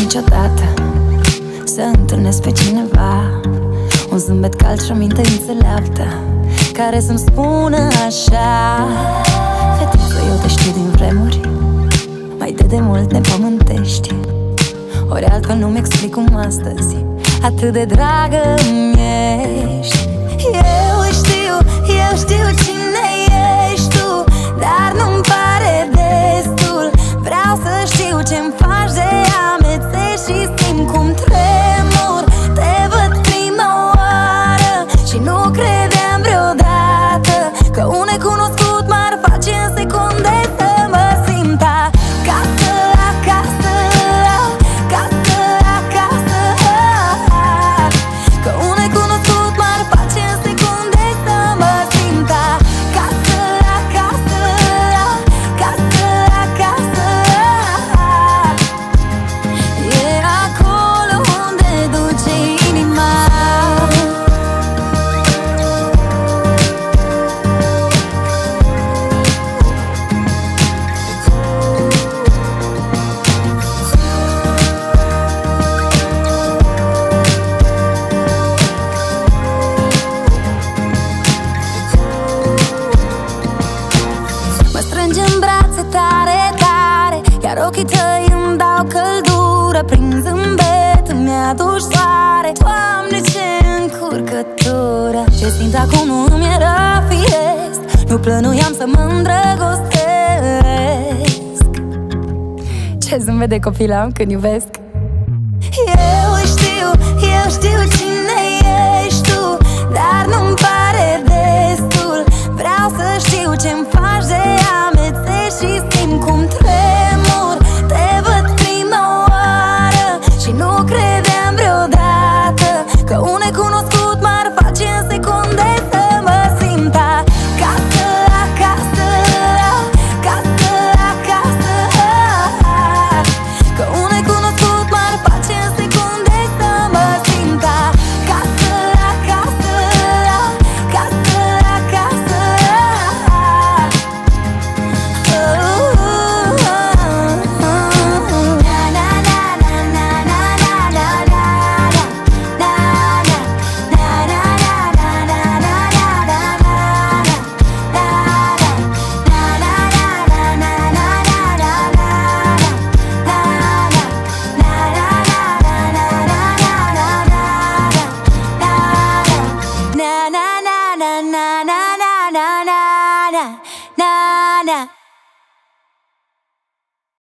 niciodată. Să întâlnesc pe cineva. Un zâmbet cald și o minte înțeleaptă Care să-mi spună așa. Fetiță, eu te știu din vremuri. Mai de demult ne pământești. Ori altfel nu-mi explic cum astăzi. Atât de dragă mi ești. Eu știu, eu știu cine ești tu Dar nu-mi pare destul. Vreau să știu ce-mi faci de tare, tare. Iar ochii tăi îmi dau căldură Prin zâmbet îmi aduci soare. Doamne, ce încurcătură. Ce simt acum nu îmi era firesc. Nu plănuiam să mă îndrăgostesc. Ce zâmbet de copil am când iubesc? Eu știu, eu știu cine ești Că unei cunosc na